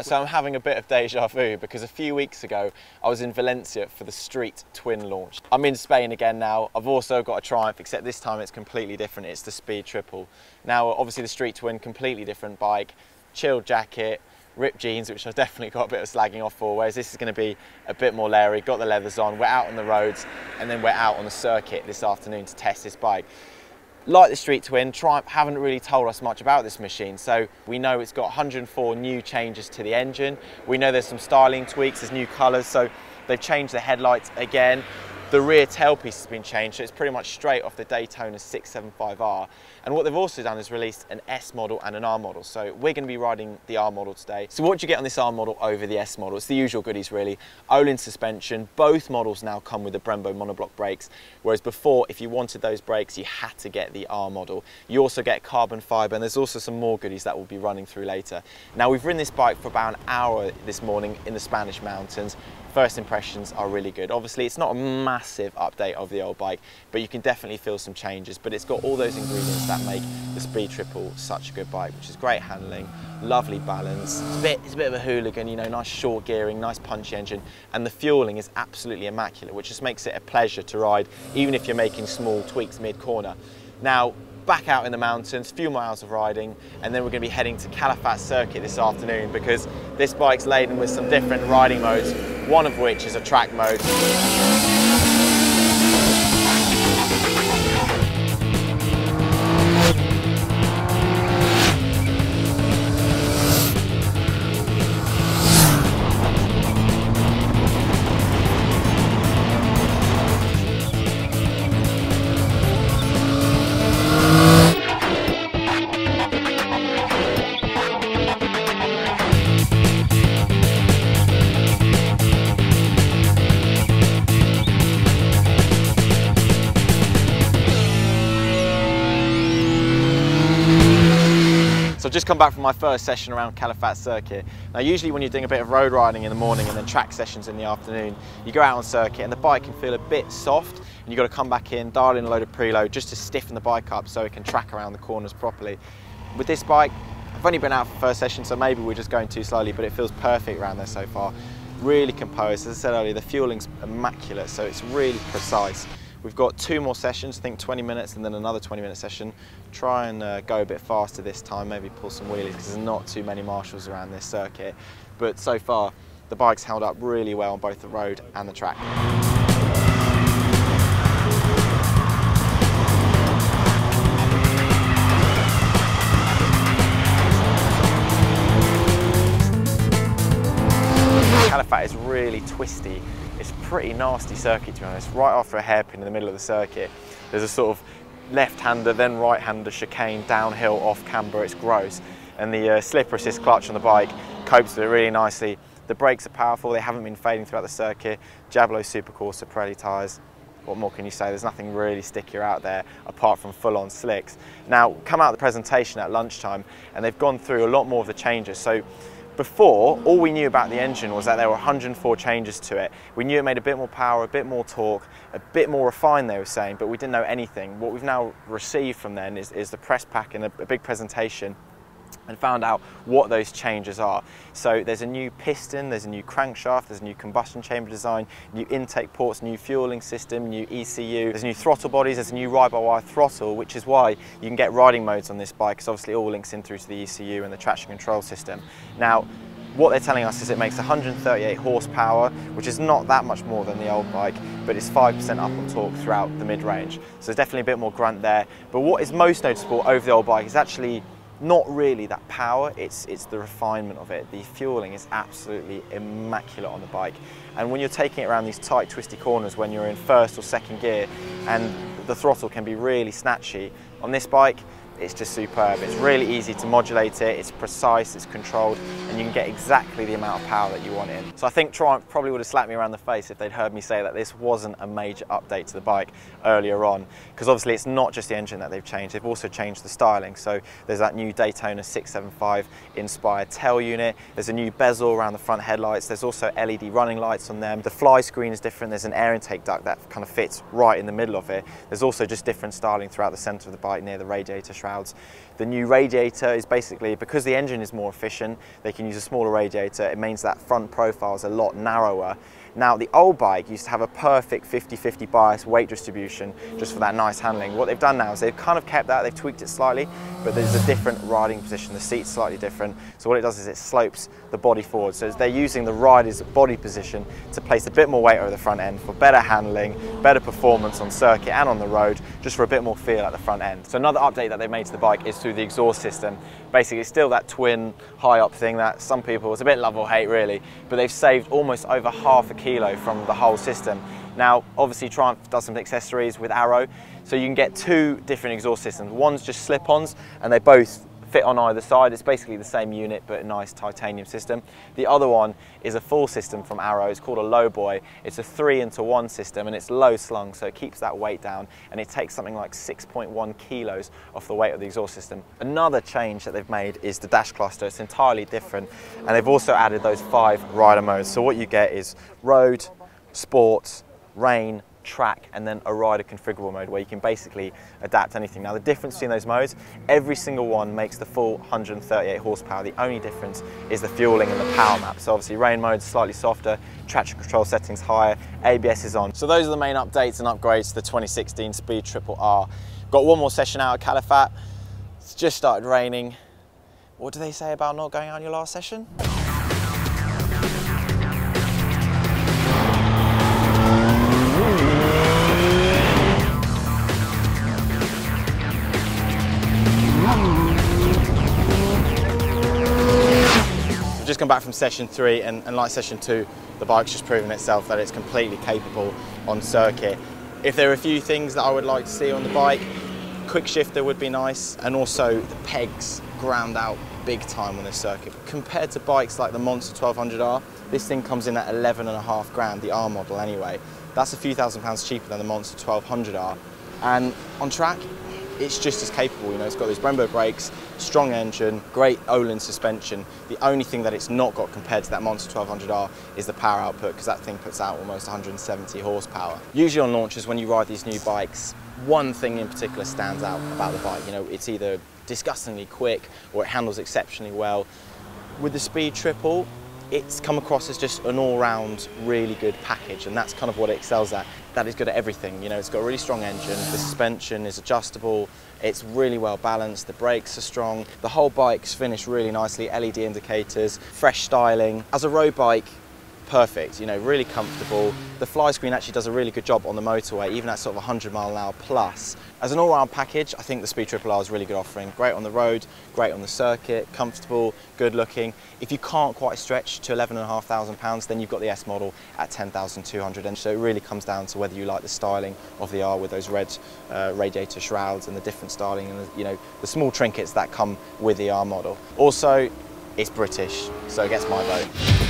Right, so I'm having a bit of deja vu because a few weeks ago I was in Valencia for the Street Twin launch. I'm in Spain again now. I've also got a Triumph, except this time it's completely different. It's the Speed Triple. Now, obviously the Street Twin, completely different bike, chilled jacket, ripped jeans, which I've definitely got a bit of slagging off for, whereas this is going to be a bit more leery, got the leathers on, we're out on the roads, and then we're out on the circuit this afternoon to test this bike. Like the Street Twin, Triumph haven't really told us much about this machine. So we know it's got 104 new changes to the engine. We know there's some styling tweaks, there's new colors. So they've changed the headlights again. The rear tailpiece has been changed, so it's pretty much straight off the Daytona 675R. And what they've also done is released an S model and an R model. So we're going to be riding the R model today. So what do you get on this R model over the S model? It's the usual goodies really. Öhlins suspension. Both models now come with the Brembo monoblock brakes, whereas before, if you wanted those brakes, you had to get the R model. You also get carbon fibre, and there's also some more goodies that we'll be running through later. Now we've ridden this bike for about an hour this morning in the Spanish mountains first impressions are really good. Obviously, it's not a massive update of the old bike, but you can definitely feel some changes. But it's got all those ingredients that make the Speed Triple such a good bike, which is great handling, lovely balance. It's a bit, it's a bit of a hooligan, you know, nice short gearing, nice punchy engine, and the fueling is absolutely immaculate, which just makes it a pleasure to ride, even if you're making small tweaks mid-corner. Now, back out in the mountains, few miles of riding, and then we're going to be heading to Calafat Circuit this afternoon because this bike's laden with some different riding modes, one of which is a track mode. I've just come back from my first session around Calafat Circuit. Now usually when you're doing a bit of road riding in the morning and then track sessions in the afternoon, you go out on circuit and the bike can feel a bit soft and you've got to come back in, dial in a load of preload just to stiffen the bike up so it can track around the corners properly. With this bike, I've only been out for first session so maybe we're just going too slowly but it feels perfect around there so far. Really composed, as I said earlier, the fueling's immaculate so it's really precise. We've got two more sessions, I think 20 minutes and then another 20 minute session. Try and uh, go a bit faster this time, maybe pull some wheelies because there's not too many marshals around this circuit. But so far, the bike's held up really well on both the road and the track. Calafat is really twisty. It's pretty nasty circuit to be honest. Right after a hairpin in the middle of the circuit, there's a sort of left-hander, then right-hander chicane downhill off camber. It's gross. And the uh, slipper assist clutch on the bike copes with it really nicely. The brakes are powerful. They haven't been fading throughout the circuit. Diablo Supercorsa Pirelli tyres. What more can you say? There's nothing really stickier out there apart from full-on slicks. Now, come out of the presentation at lunchtime and they've gone through a lot more of the changes. So before, all we knew about the engine was that there were 104 changes to it. We knew it made a bit more power, a bit more torque, a bit more refined, they were saying, but we didn't know anything. What we've now received from them is, is the press pack and a, a big presentation and found out what those changes are. So there's a new piston, there's a new crankshaft, there's a new combustion chamber design, new intake ports, new fueling system, new ECU, there's new throttle bodies, there's a new ride-by-wire throttle, which is why you can get riding modes on this bike, because obviously it all links in through to the ECU and the traction control system. Now, what they're telling us is it makes 138 horsepower, which is not that much more than the old bike, but it's 5% up on torque throughout the mid-range. So there's definitely a bit more grunt there. But what is most noticeable over the old bike is actually not really that power, it's, it's the refinement of it. The fueling is absolutely immaculate on the bike. And when you're taking it around these tight, twisty corners when you're in first or second gear and the throttle can be really snatchy, on this bike, it's just superb. It's really easy to modulate it, it's precise, it's controlled, and you can get exactly the amount of power that you want in. So I think Triumph probably would have slapped me around the face if they'd heard me say that this wasn't a major update to the bike earlier on, because obviously it's not just the engine that they've changed, they've also changed the styling. So there's that new Daytona 675 inspired tail unit, there's a new bezel around the front headlights, there's also LED running lights on them, the fly screen is different, there's an air intake duct that kind of fits right in the middle of it. There's also just different styling throughout the centre of the bike near the radiator shroud The new radiator is basically, because the engine is more efficient, they can use a smaller radiator. It means that front profile is a lot narrower now the old bike used to have a perfect 50-50 bias weight distribution just for that nice handling. What they've done now is they've kind of kept that, they've tweaked it slightly, but there's a different riding position, the seat's slightly different. So what it does is it slopes the body forward. So they're using the rider's body position to place a bit more weight over the front end for better handling, better performance on circuit and on the road, just for a bit more feel at the front end. So another update that they've made to the bike is through the exhaust system. Basically, still that twin high up thing that some people, it's a bit love or hate really, but they've saved almost over half a kilo from the whole system. Now, obviously Triumph does some accessories with Arrow, so you can get two different exhaust systems. One's just slip-ons, and they both fit on either side. It's basically the same unit, but a nice titanium system. The other one is a full system from Arrow. It's called a Lowboy. It's a three into one system and it's low slung, so it keeps that weight down and it takes something like 6.1 kilos off the weight of the exhaust system. Another change that they've made is the dash cluster. It's entirely different. And they've also added those five rider modes. So what you get is road, sports, rain, track and then a rider configurable mode where you can basically adapt anything. Now the difference between those modes, every single one makes the full 138 horsepower. The only difference is the fueling and the power map. So obviously rain mode is slightly softer, traction control settings higher, ABS is on. So those are the main updates and upgrades to the 2016 Speed Triple R. Got one more session out at Calafat. It's just started raining. What do they say about not going out on your last session? Just come back from session three and, and, like session two, the bike's just proven itself that it's completely capable on circuit. If there are a few things that I would like to see on the bike, quick shifter would be nice and also the pegs ground out big time on this circuit. Compared to bikes like the Monster 1200R, this thing comes in at 11 and a half grand, the R model anyway. That's a few thousand pounds cheaper than the Monster 1200R. And on track, it's just as capable. You know, it's got these Brembo brakes, strong engine, great Öhlins suspension. The only thing that it's not got compared to that Monster 1200R is the power output because that thing puts out almost 170 horsepower. Usually on launches when you ride these new bikes, one thing in particular stands out about the bike. You know, it's either disgustingly quick or it handles exceptionally well. With the Speed Triple, it's come across as just an all-round really good package and that's kind of what it excels at. That is good at everything, you know, it's got a really strong engine, the suspension is adjustable, it's really well balanced, the brakes are strong, the whole bike's finished really nicely, LED indicators, fresh styling. As a road bike, perfect, you know, really comfortable. The fly screen actually does a really good job on the motorway, even at sort of 100 mile an hour plus. As an all-round package, I think the Speed Triple R is a really good offering. Great on the road, great on the circuit, comfortable, good looking. If you can't quite stretch to 11,500 pounds, then you've got the S model at 10,200. And so it really comes down to whether you like the styling of the R with those red uh, radiator shrouds and the different styling and the, you know the small trinkets that come with the R model. Also, it's British, so it gets my vote.